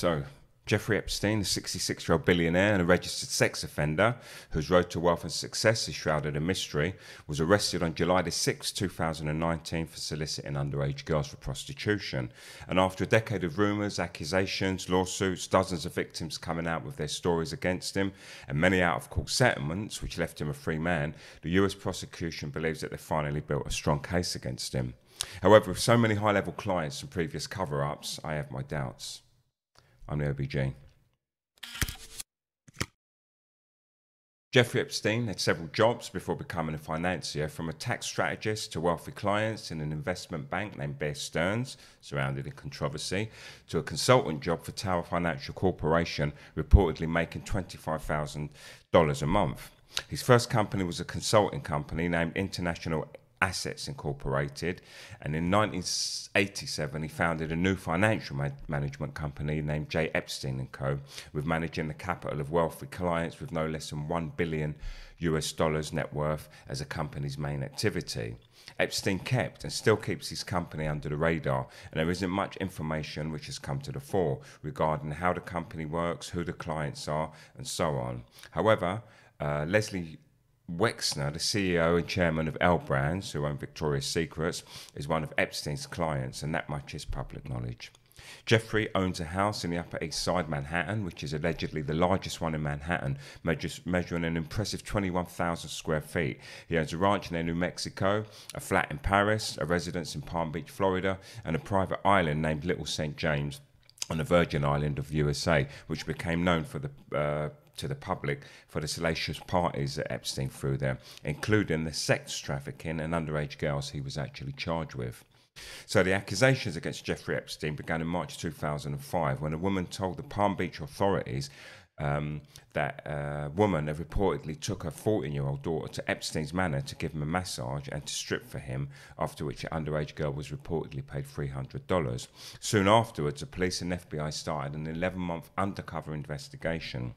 So, Jeffrey Epstein, a 66 year old billionaire and a registered sex offender whose road to wealth and success is shrouded in mystery, was arrested on July 6, 2019, for soliciting underage girls for prostitution. And after a decade of rumours, accusations, lawsuits, dozens of victims coming out with their stories against him, and many out of court settlements, which left him a free man, the US prosecution believes that they finally built a strong case against him. However, with so many high level clients and previous cover ups, I have my doubts. I'm the OBG. Jeffrey Epstein had several jobs before becoming a financier, from a tax strategist to wealthy clients in an investment bank named Bear Stearns, surrounded in controversy, to a consultant job for Tower Financial Corporation, reportedly making $25,000 a month. His first company was a consulting company named International Assets Incorporated, and in 1987 he founded a new financial ma- management company named J. Epstein & Co., with managing the capital of wealthy clients with no less than 1 billion US dollars net worth as a company's main activity. Epstein kept and still keeps his company under the radar, and there isn't much information which has come to the fore regarding how the company works, who the clients are, and so on. However, uh, Leslie Wexner, the CEO and chairman of L Brands, who own Victoria's Secrets, is one of Epstein's clients, and that much is public knowledge. Jeffrey owns a house in the Upper East Side, Manhattan, which is allegedly the largest one in Manhattan, measuring an impressive 21,000 square feet. He owns a ranch near New Mexico, a flat in Paris, a residence in Palm Beach, Florida, and a private island named Little St. James on the Virgin Island of USA, which became known for the uh, to the public for the salacious parties that Epstein threw there, including the sex trafficking and underage girls he was actually charged with. So the accusations against Jeffrey Epstein began in March 2005 when a woman told the Palm Beach authorities um, that a woman had reportedly took her 14 year old daughter to Epstein's manor to give him a massage and to strip for him, after which the underage girl was reportedly paid $300. Soon afterwards, the police and FBI started an 11 month undercover investigation.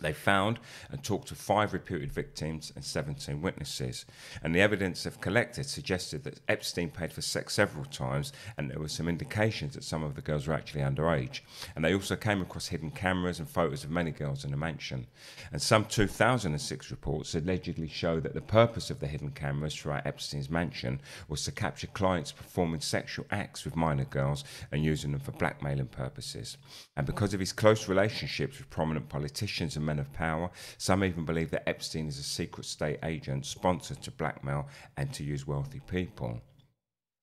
They found and talked to five reputed victims and 17 witnesses. And the evidence they've collected suggested that Epstein paid for sex several times, and there were some indications that some of the girls were actually underage. And they also came across hidden cameras and photos of many girls in the mansion. And some 2006 reports allegedly show that the purpose of the hidden cameras throughout Epstein's mansion was to capture clients performing sexual acts with minor girls and using them for blackmailing purposes. And because of his close relationships with prominent politicians and men of power. Some even believe that Epstein is a secret state agent sponsored to blackmail and to use wealthy people.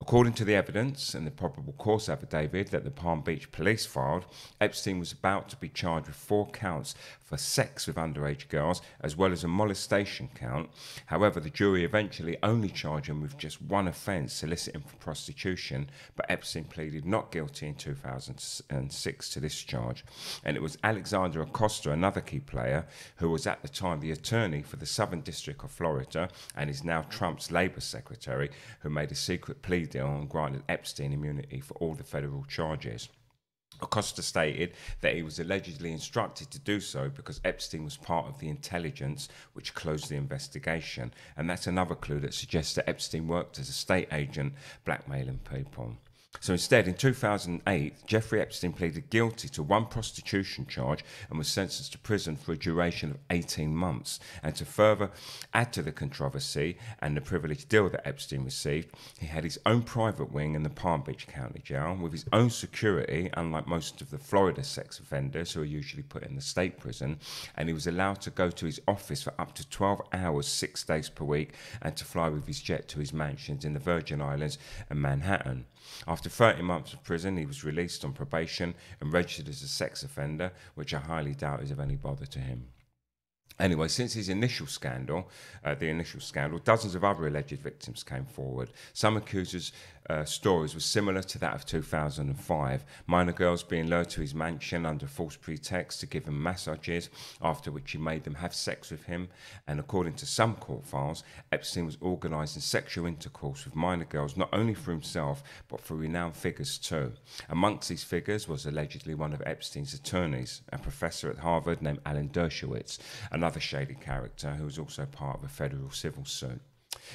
According to the evidence and the probable cause affidavit that the Palm Beach police filed, Epstein was about to be charged with four counts for sex with underage girls, as well as a molestation count. However, the jury eventually only charged him with just one offence, soliciting for prostitution, but Epstein pleaded not guilty in 2006 to this charge. And it was Alexander Acosta, another key player, who was at the time the attorney for the Southern District of Florida and is now Trump's Labour Secretary, who made a secret plea deal and granted Epstein immunity for all the federal charges. Acosta stated that he was allegedly instructed to do so because Epstein was part of the intelligence which closed the investigation. And that's another clue that suggests that Epstein worked as a state agent blackmailing people. So instead, in 2008, Jeffrey Epstein pleaded guilty to one prostitution charge and was sentenced to prison for a duration of 18 months. And to further add to the controversy and the privileged deal that Epstein received, he had his own private wing in the Palm Beach County Jail with his own security, unlike most of the Florida sex offenders who are usually put in the state prison. And he was allowed to go to his office for up to 12 hours, six days per week, and to fly with his jet to his mansions in the Virgin Islands and Manhattan. After 30 months of prison, he was released on probation and registered as a sex offender, which I highly doubt is of any bother to him. Anyway, since his initial scandal, uh, the initial scandal, dozens of other alleged victims came forward. Some accusers' uh, stories were similar to that of 2005. Minor girls being lured to his mansion under false pretext to give him massages, after which he made them have sex with him. And according to some court files, Epstein was organising sexual intercourse with minor girls not only for himself, but for renowned figures too. Amongst these figures was allegedly one of Epstein's attorneys, a professor at Harvard named Alan Dershowitz, another shady character who was also part of a federal civil suit.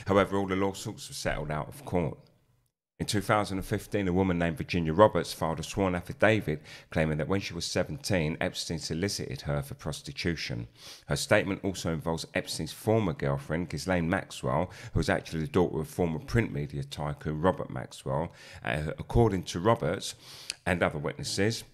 However, all the lawsuits were settled out of court. In 2015, a woman named Virginia Roberts filed a sworn affidavit claiming that when she was 17, Epstein solicited her for prostitution. Her statement also involves Epstein's former girlfriend, Ghislaine Maxwell, who was actually the daughter of former print media tycoon Robert Maxwell. Uh, according to Roberts and other witnesses,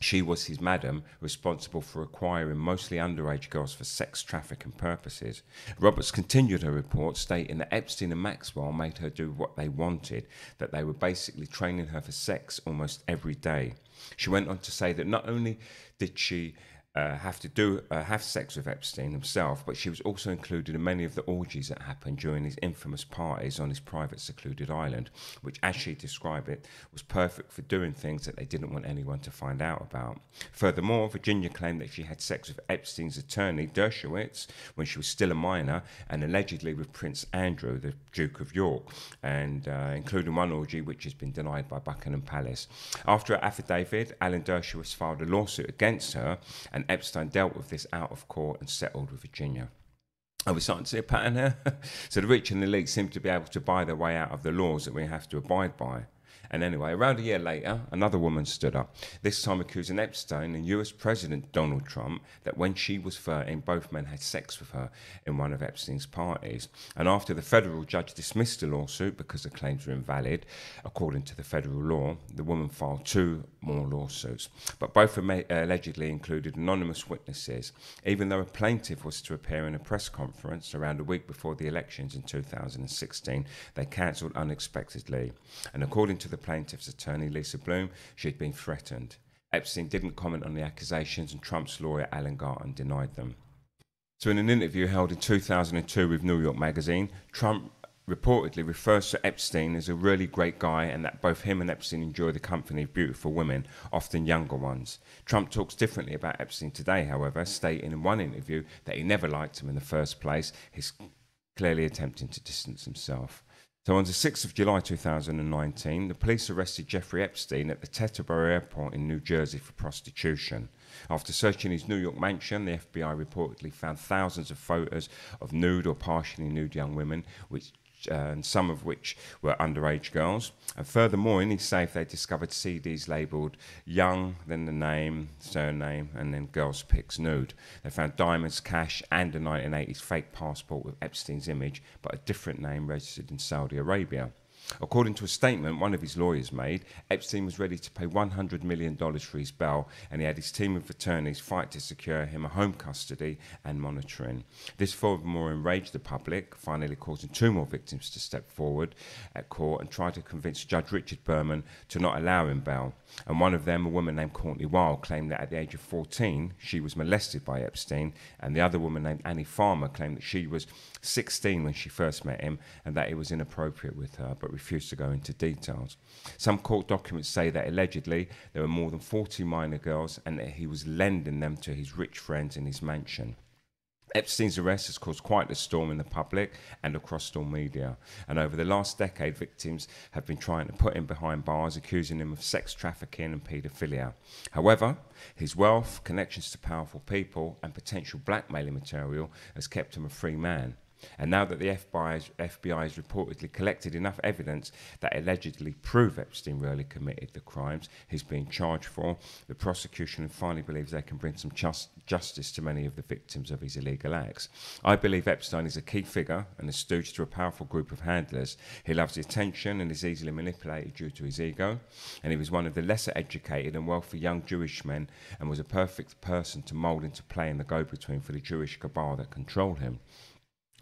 she was his madam, responsible for acquiring mostly underage girls for sex trafficking purposes. Roberts continued her report, stating that Epstein and Maxwell made her do what they wanted, that they were basically training her for sex almost every day. She went on to say that not only did she uh, have to do uh, have sex with Epstein himself, but she was also included in many of the orgies that happened during his infamous parties on his private secluded island, which, as she described it, was perfect for doing things that they didn't want anyone to find out about. Furthermore, Virginia claimed that she had sex with Epstein's attorney Dershowitz when she was still a minor, and allegedly with Prince Andrew, the Duke of York, and uh, including one orgy which has been denied by Buckingham Palace. After her affidavit, Alan Dershowitz filed a lawsuit against her and Epstein dealt with this out of court and settled with Virginia. Are we starting to see a pattern here? so the rich and the elite seem to be able to buy their way out of the laws that we have to abide by. And anyway, around a year later, another woman stood up, this time accusing Epstein and US President Donald Trump that when she was 13, both men had sex with her in one of Epstein's parties. And after the federal judge dismissed the lawsuit because the claims were invalid, according to the federal law, the woman filed two more lawsuits. But both uh, allegedly included anonymous witnesses, even though a plaintiff was to appear in a press conference around a week before the elections in 2016, they cancelled unexpectedly. And according to the plaintiff's attorney, Lisa Bloom, she had been threatened. Epstein didn't comment on the accusations, and Trump's lawyer, Alan Garten, denied them. So, in an interview held in 2002 with New York Magazine, Trump reportedly refers to Epstein as a really great guy and that both him and Epstein enjoy the company of beautiful women, often younger ones. Trump talks differently about Epstein today, however, stating in one interview that he never liked him in the first place. He's clearly attempting to distance himself. So on the 6th of July 2019, the police arrested Jeffrey Epstein at the Teterboro Airport in New Jersey for prostitution. After searching his New York mansion, the FBI reportedly found thousands of photos of nude or partially nude young women, which and some of which were underage girls. And furthermore, in his safe, they discovered CDs labelled Young, then the name, surname, and then Girls Pics Nude. They found diamonds, cash, and a 1980s fake passport with Epstein's image, but a different name registered in Saudi Arabia. According to a statement one of his lawyers made, Epstein was ready to pay $100 million for his bail, and he had his team of attorneys fight to secure him a home custody and monitoring. This furthermore enraged the public, finally causing two more victims to step forward at court and try to convince Judge Richard Berman to not allow him bail. And one of them, a woman named Courtney Wild, claimed that at the age of 14 she was molested by Epstein, and the other woman named Annie Farmer claimed that she was 16 when she first met him and that it was inappropriate with her, but refused to go into details. Some court documents say that allegedly there were more than 40 minor girls and that he was lending them to his rich friends in his mansion. Epstein's arrest has caused quite a storm in the public and across all media. And over the last decade, victims have been trying to put him behind bars, accusing him of sex trafficking and paedophilia. However, his wealth, connections to powerful people, and potential blackmailing material has kept him a free man. And now that the FBI, FBI has reportedly collected enough evidence that allegedly prove Epstein really committed the crimes he's being charged for, the prosecution finally believes they can bring some just, justice to many of the victims of his illegal acts. I believe Epstein is a key figure and a stooge to a powerful group of handlers. He loves attention and is easily manipulated due to his ego. And he was one of the lesser educated and wealthy young Jewish men and was a perfect person to mould into playing the go between for the Jewish cabal that controlled him.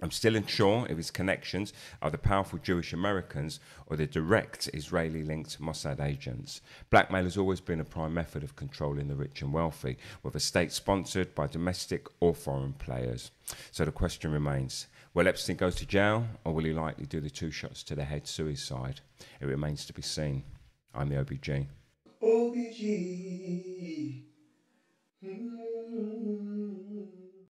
I'm still unsure if his connections are the powerful Jewish Americans or the direct Israeli linked Mossad agents. Blackmail has always been a prime method of controlling the rich and wealthy, whether state sponsored by domestic or foreign players. So the question remains will Epstein go to jail or will he likely do the two shots to the head suicide? It remains to be seen. I'm the OBG. OBG. Mm-hmm.